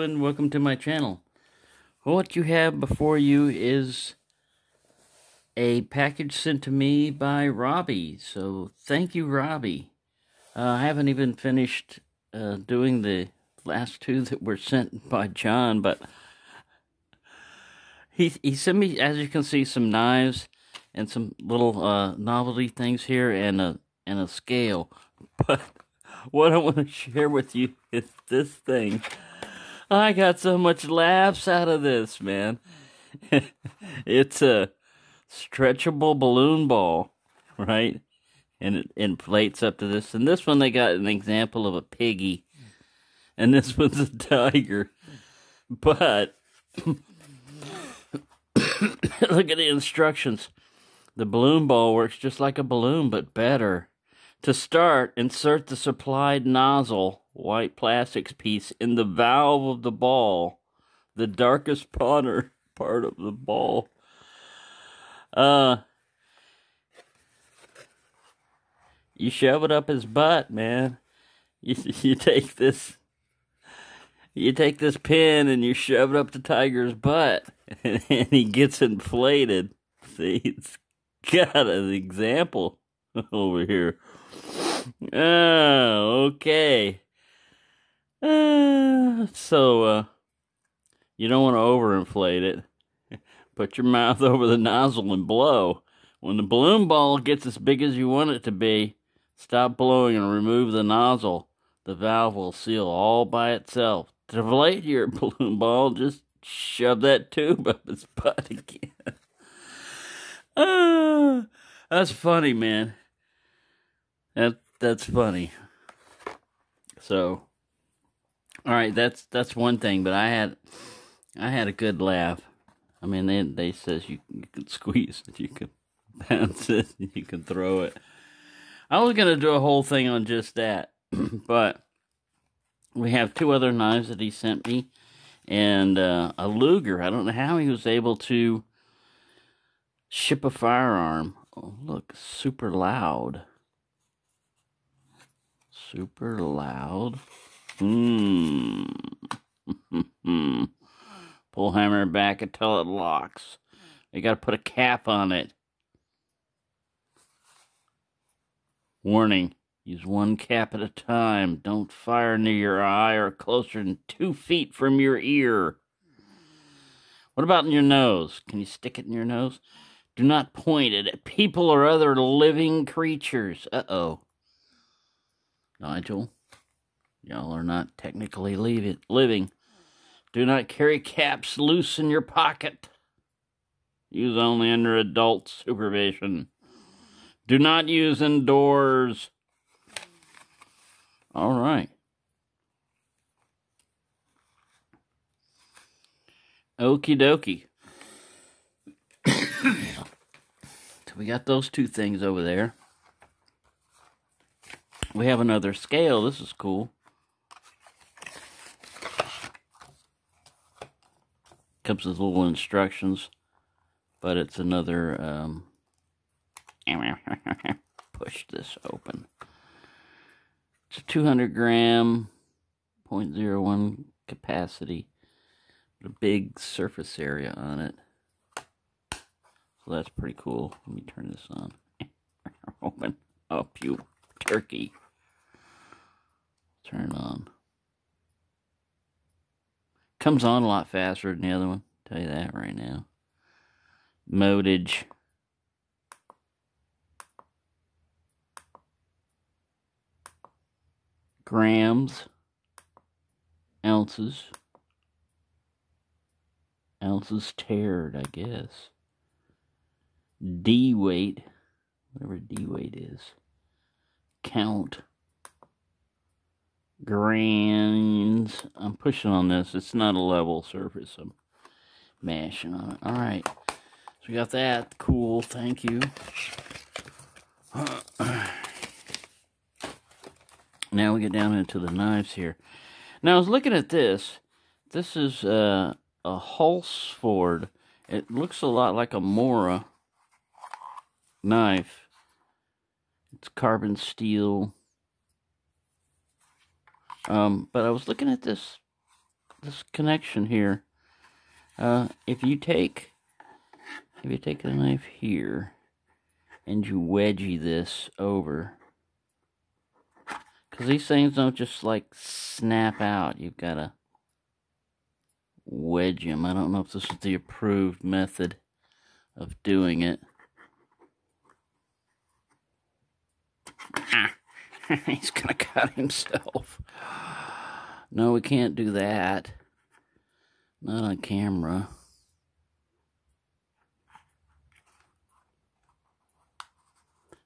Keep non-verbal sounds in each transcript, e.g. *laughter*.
And welcome to my channel. What you have before you is a package sent to me by Robbie. So thank you, Robbie. Uh, I haven't even finished uh, doing the last two that were sent by John, but he he sent me, as you can see, some knives and some little uh, novelty things here and a and a scale. *laughs* But what I want to share with you is this thing. I got so much laughs out of this, man. *laughs* it's a stretchable balloon ball, right? And it inflates up to this. And this one, they got an example of a piggy. And this one's a tiger. But *coughs* look at the instructions. The balloon ball works just like a balloon, but better. To start, insert the supplied nozzle, white plastics piece, in the valve of the ball, the darkest *laughs* part of the ball. Uh, you shove it up his butt, man. You, *laughs* you take this, you take this pin and you shove it up the tiger's butt, and, *laughs* and he gets inflated. See, it's got an example over here. Oh, okay. Uh, so, uh, you don't want to overinflate it. *laughs* Put your mouth *laughs* over the nozzle and blow. When the balloon ball gets as big as you want it to be, stop blowing and remove the nozzle. The valve will seal all by itself. To deflate your *laughs* balloon ball, just shove that tube up its butt again. Ah, that's funny, man. That that's funny. So, all right, that's that's one thing. But I had I had a good laugh. I mean, they they says you, you can squeeze it, you can *laughs* bounce it, you can throw it. I was gonna do a whole thing on just that, *clears throat* but we have two other knives that he sent me, and uh, a Luger. I don't know how he was able to ship a firearm. Oh, look, super loud. Super loud. Hmm. *laughs* Pull hammer back until it locks. You gotta put a cap on it. Warning. Use one cap at a time. Don't fire near your eye or closer than two feet from your ear. What about in your nose? Can you stick it in your nose? Do not point it at people or other living creatures. Uh oh. Nigel, y'all are not technically living. Do not carry caps loose in your pocket. Use only under adult supervision. Do not use indoors. All right. Okie dokie. *coughs* so we got those two things over there. We have another scale. This is cool. Comes with little instructions, but it's another, um, *laughs* push this open. It's a 200 gram, 0.01 capacity, a big surface area on it. So that's pretty cool. Let me turn this on. *laughs* open up, you turkey. Turn on. Comes on a lot faster than the other one. Tell you that right now. Modage. Grams. Ounces. Ounces tared, I guess. D weight. Whatever D weight is count grains. I'm pushing on this. It's not a level surface. I'm mashing on it. All right. So we got that. Cool. Thank you. *clears throat* now we get down into the knives here. Now I was looking at this. This is uh, a Hulsford. It looks a lot like a Mora knife. It's carbon steel. Um, but I was looking at this this connection here. Uh, if you take, if you take a knife here, and you wedgie this over, because these things don't just like snap out. You've got to wedge them. I don't know if this is the approved method of doing it. *laughs* He's gonna cut himself. No, we can't do that. Not on camera.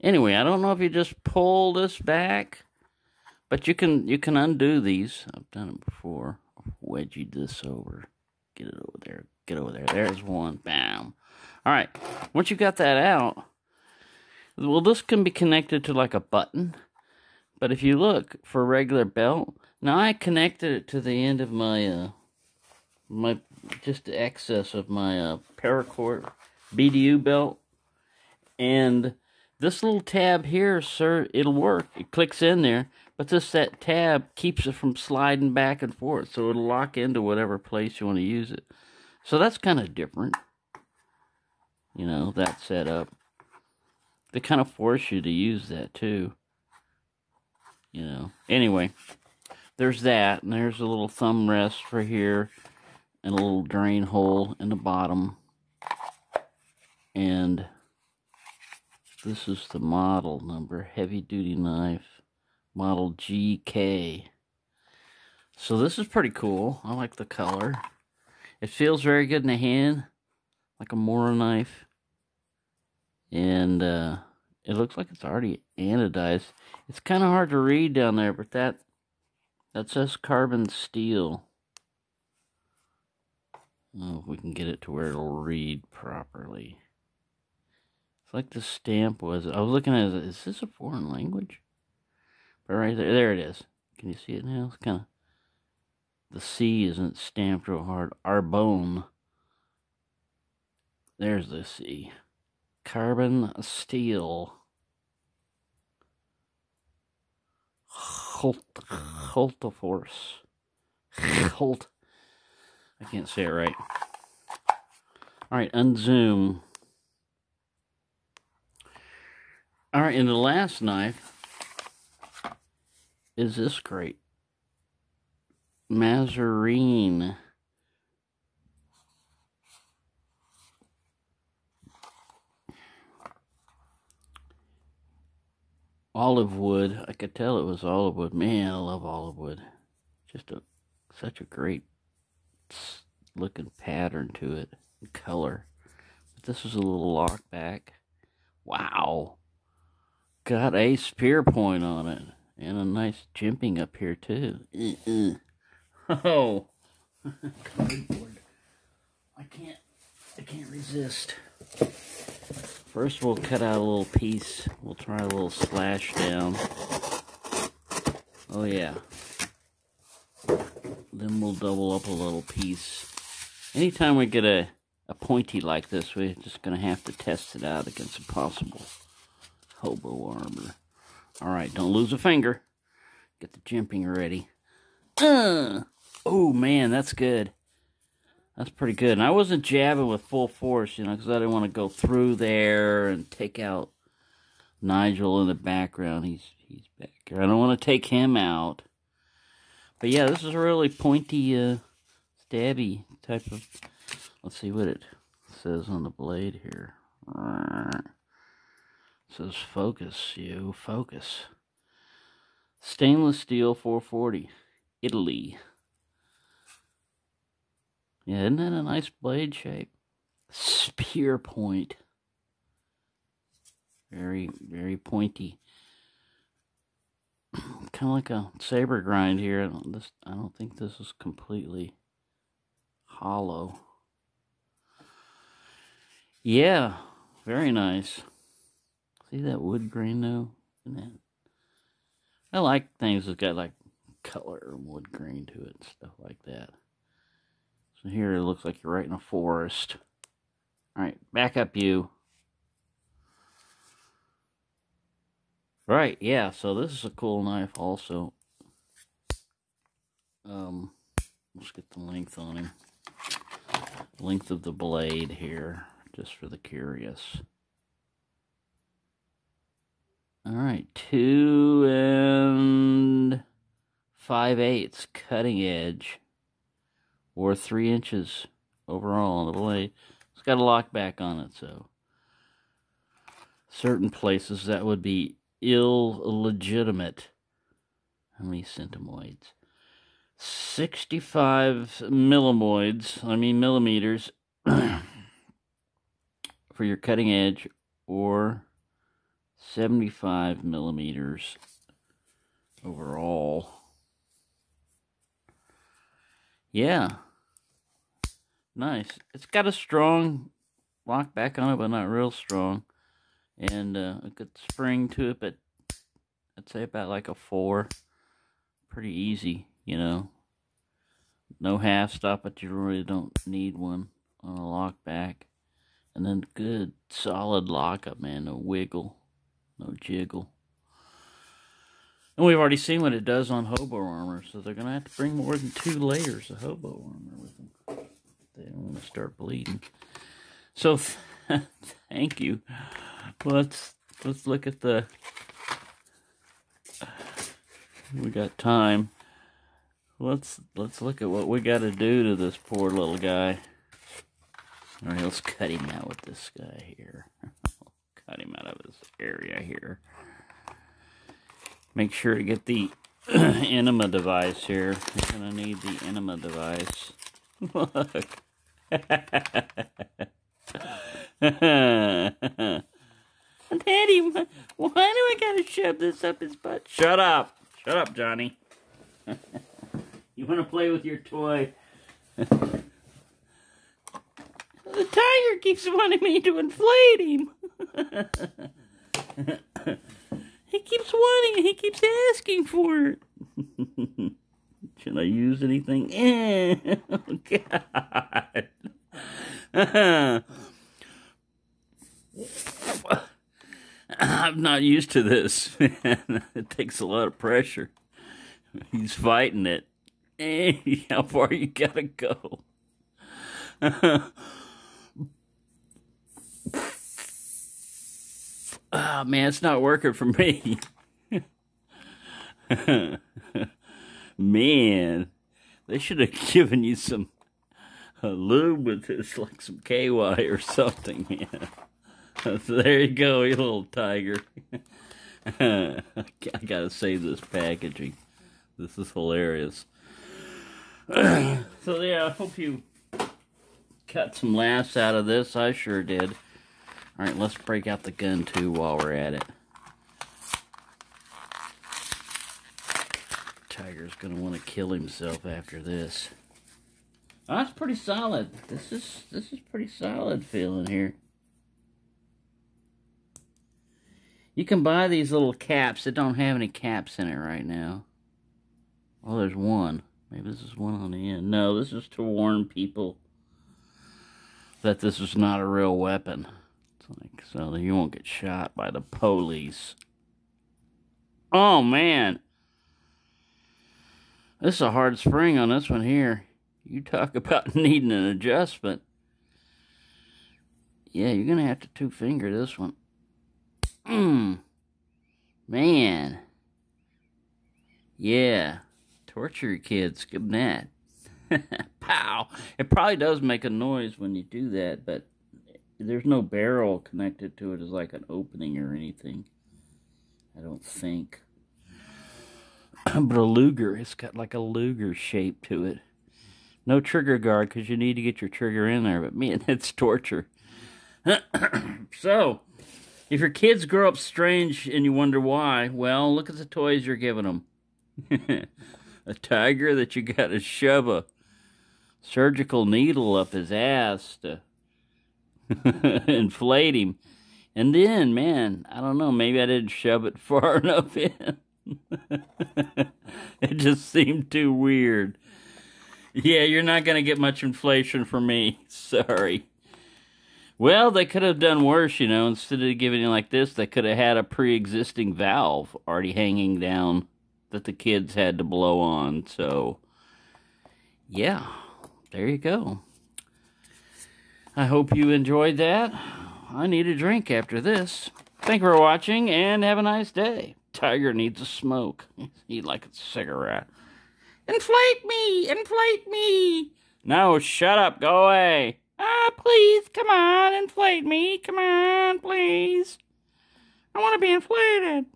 Anyway, I don't know if you just pull this back, but you can you can undo these. I've done it before. Wedgie this over. Get it over there. Get over there. There's one. Bam. All right. Once you got that out, well, this can be connected to like a button. But if you look for regular belt, now I connected it to the end of my, uh, my, just the excess of my, uh, paracord BDU belt. And this little tab here, sir, it'll work. It clicks in there, but this that tab keeps it from sliding back and forth. So it'll lock into whatever place you want to use it. So that's kind of different. You know, that setup. They kind of force you to use that too. You know. Anyway, there's that. And there's a little thumb rest for here. And a little drain hole in the bottom. And this is the model number. Heavy duty knife. Model GK. So this is pretty cool. I like the color. It feels very good in the hand. Like a Mora knife and uh, it looks like it's already anodized. It's kind of hard to read down there, but that that says carbon steel. Oh, if we can get it to where it'll read properly. It's like the stamp was. I was looking at it. Is this a foreign language? But right there, there it is. Can you see it now? It's kind of the C isn't stamped real hard. Arbonne. There's the C. Carbon steel. Holt, Holtoforce. Holt. I can't say it right. All right, unzoom. All right, and the last knife is this great Maserin. Olive wood. I could tell it was olive wood. Man, I love olive wood. Just a such a great looking pattern to it, color. But this was a little lock back. Wow. Got a spear point on it. And a nice jimping up here too. Uh *laughs* -uh. Oh. *laughs* I can't I can't resist. First we'll cut out a little piece. We'll try a little slash down. Oh yeah. Then we'll double up a little piece. Anytime we get a, a pointy like this, we're just going to have to test it out against a possible hobo armor. Alright, don't lose a finger. Get the jimping ready. Uh, *clears throat* oh man, that's good. That's pretty good. And I wasn't jabbing with full force, you know, because I didn't want to go through there and take out Nigel in the background. He's he's back here. I don't want to take him out. But yeah, this is a really pointy, uh, stabby type of... Let's see what it says on the blade here. It says focus, you, focus. Stainless steel 440, Italy. Yeah, isn't that a nice blade shape? Spear point. Very, very pointy. *clears throat* kind of like a saber grind here. I don't, this, I don't think this is completely hollow. Yeah, very nice. See that wood grain though? I like things that got like color or wood grain to it and stuff like that. So here it looks like you're right in a forest. Alright, back up you. Right, yeah, so this is a cool knife also. Um, let's get the length on him. Length of the blade here, just for the curious. All right, two and five eighths cutting edge, or three inches overall on the blade. It's got a lock back on it, so certain places that would be illegitimate. How many centimoids? 65 millimoids, I mean millimeters, *coughs* for your cutting edge, or 75 millimeters overall. Yeah. Nice. It's got a strong lock back on it, but not real strong. And uh, a good spring to it, but I'd say about like a four. Pretty easy, you know. No half stop, but you really don't need one on a lock back. And then good solid lockup, man. No wiggle, no jiggle. And we've already seen what it does on hobo armor, so they're going to have to bring more than two layers of hobo armor with them. They don't want to start bleeding. So, *laughs* thank you. Let's let's look at the. We got time. Let's let's look at what we got to do to this poor little guy. All right, let's cut him out with this guy here. *laughs* cut him out of his area here. Make sure to get the *clears throat* enema device here. You're gonna need the enema device. *laughs* Look. Daddy, why do I gotta shove this up his butt? Shut up. Shut up, Johnny. you wanna play with your toy? the tiger keeps wanting me to inflate him. he keeps wanting it. He keeps asking for it. Should I use anything? *laughs* oh, God. *laughs* I'm not used to this. *laughs* It takes a lot of pressure. He's fighting it. Hey, *laughs* how far you gotta go? Oh, man, it's not working for me. man, they should have given you some lube with this, like some KY or something, man. *laughs* so there you go, you little tiger. *laughs* I gotta save this packaging. This is hilarious. *clears throat* so yeah, I hope you cut some laughs out of this. I sure did. Alright, let's break out the gun too while we're at it. Tiger's gonna want to kill himself after this. That's pretty solid. This is this is pretty solid feeling here. You can buy these little caps that don't have any caps in it right now. Oh, there's one. Maybe this is one on the end. No, this is to warn people that this is not a real weapon. Like, so that you won't get shot by the police. Oh, man. This is a hard spring on this one here. You talk *laughs* about needing an adjustment. Yeah, you're going to have to two-finger this one. Mmm. Man. Yeah. Torture kids. Give them that. Pow. It probably does make a noise when you do that, but there's no barrel connected to it as like an opening or anything. I don't think. *clears throat* but a Luger, it's got like a Luger shape to it. No trigger guard because you need to get your trigger in there, but man, *laughs* it's torture. *clears throat* so, if your kids grow up strange and you wonder why, well, look at the toys you're giving them. *laughs* a tiger that you got to shove a surgical needle up his ass to *laughs* inflate him. And then, man, I don't know, maybe I didn't shove it far enough in. it just seemed too weird. Yeah, you're not going to get much inflation from me. *laughs* Sorry. Well, they could have done worse, you know. Instead of giving it like this, they could have had a pre-existing valve already hanging down that the kids had to blow on. So, yeah, there you go. I hope you enjoyed that. I need a drink after this. Thank you for watching and have a nice day. Tiger needs a smoke. *laughs* He'd like a cigarette. Inflate me! Inflate me! No, shut up. Go away. Ah, please, come on, inflate me. Come on, please. I want to be inflated.